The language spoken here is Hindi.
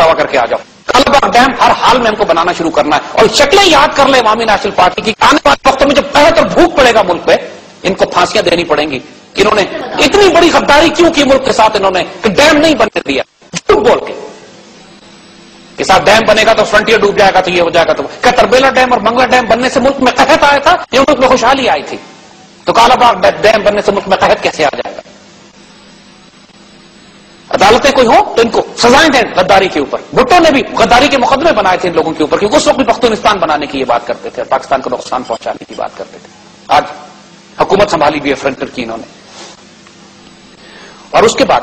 पछतावा करके आ जाओ। कालाबाग डैम हर हाल में हमको बनाना शुरू करना है। और शक्लें याद कर ले अवामी नेशनल पार्टी की आने वाले वक्त में जब कहे तो भूख पड़ेगा मुल्क पे। इनको फांसियाँ देनी पड़ेंगी इन्होंने इतनी बड़ी गद्दारी क्यों की मुल्क के साथ इन्होंने कि डैम नहीं बनने दिया झूठ बोल के। कि साहब डैम बनेगा तो फ्रंटियर डूब जाएगा तो ये हो जाएगा तो क्या तरबेला डैम और मंगला डैम बनने से मुल्क में कहत आया था? या मुल्क में खुशहाली आई थी। तो कालाबाग डैम बनने से मुल्क में कहत कैसे आ जाएगा अदालतें कोई हो तो इनको सजाएँ दें गद्दारी के ऊपर। भुट्टो ने भी गद्दारी के मुकदमे बनाए थे इन लोगों के ऊपर, क्योंकि उस वक्त भी पख्तूनिस्तान बनाने की ये बात करते थे पाकिस्तान को नुकसान पहुँचाने की बात करते थे। आज हुकूमत संभाली भी है फ्रंटर की इन्होंने। और उसके बाद